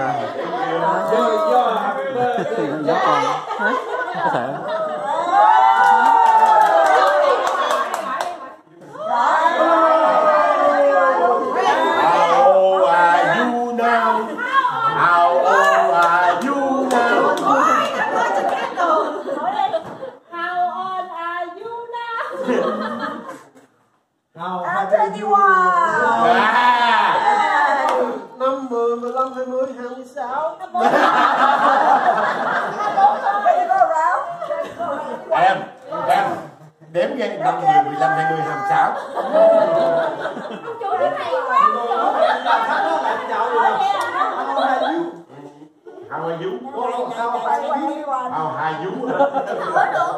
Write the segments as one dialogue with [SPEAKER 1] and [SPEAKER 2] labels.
[SPEAKER 1] giờ thì con hả có thể
[SPEAKER 2] How old are you now? How old are you now?
[SPEAKER 3] 21! 20, 26
[SPEAKER 2] Em, em Đếm nghe 50, 15, 20, 26
[SPEAKER 4] Chủ đứa hay quá
[SPEAKER 2] How are you? How are you? How are you?
[SPEAKER 3] How
[SPEAKER 2] are
[SPEAKER 3] you?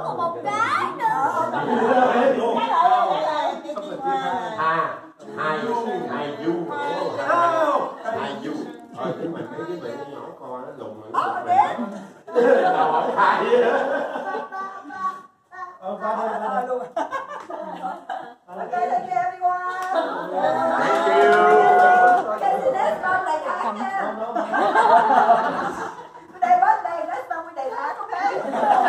[SPEAKER 2] Đâu hỏi á.
[SPEAKER 5] ờ ba đây ba đây
[SPEAKER 3] Okay, thank you everyone.
[SPEAKER 2] Thank you.
[SPEAKER 3] Okay, see next month they have them.
[SPEAKER 5] Đó, đó.
[SPEAKER 3] We day birthday, next month we